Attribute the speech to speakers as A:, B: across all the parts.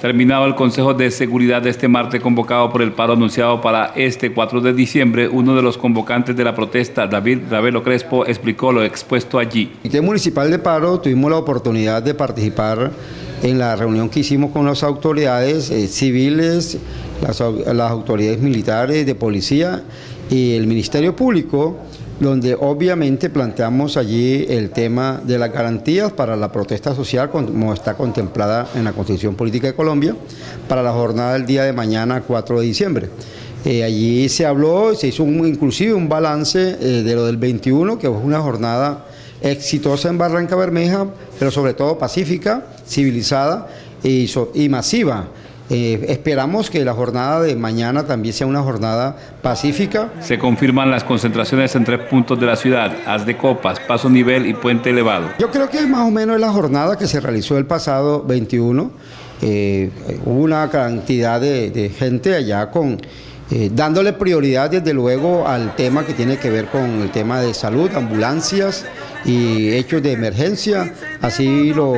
A: Terminado el Consejo de Seguridad de este martes convocado por el paro anunciado para este 4 de diciembre, uno de los convocantes de la protesta, David Ravelo Crespo, explicó lo expuesto allí.
B: En el Municipal de Paro tuvimos la oportunidad de participar en la reunión que hicimos con las autoridades eh, civiles, las, las autoridades militares, de policía y el Ministerio Público donde obviamente planteamos allí el tema de las garantías para la protesta social como está contemplada en la Constitución Política de Colombia para la jornada del día de mañana 4 de diciembre. Eh, allí se habló, se hizo inclusive un balance eh, de lo del 21, que fue una jornada exitosa en Barranca Bermeja, pero sobre todo pacífica, civilizada y masiva. Eh, esperamos que la jornada de mañana también sea una jornada pacífica.
A: Se confirman las concentraciones en tres puntos de la ciudad, Haz de Copas, Paso Nivel y Puente Elevado.
B: Yo creo que más o menos la jornada que se realizó el pasado 21. Eh, hubo una cantidad de, gente allá con... Eh, dándole prioridad desde luego al tema que tiene que ver con el tema de salud, ambulancias, y hechos de emergencia, así lo,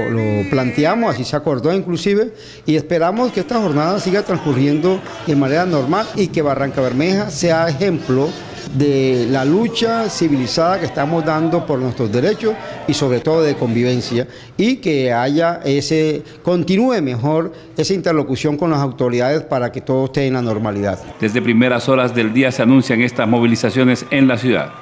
B: planteamos, así se acordó inclusive, y esperamos que esta jornada siga transcurriendo de manera normal y que Barranca Bermeja sea ejemplo de la lucha civilizada que estamos dando por nuestros derechos y sobre todo de convivencia y que haya ese, continúe mejor esa interlocución con las autoridades para que todo esté en la normalidad.
A: Desde primeras horas del día se anuncian estas movilizaciones en la ciudad.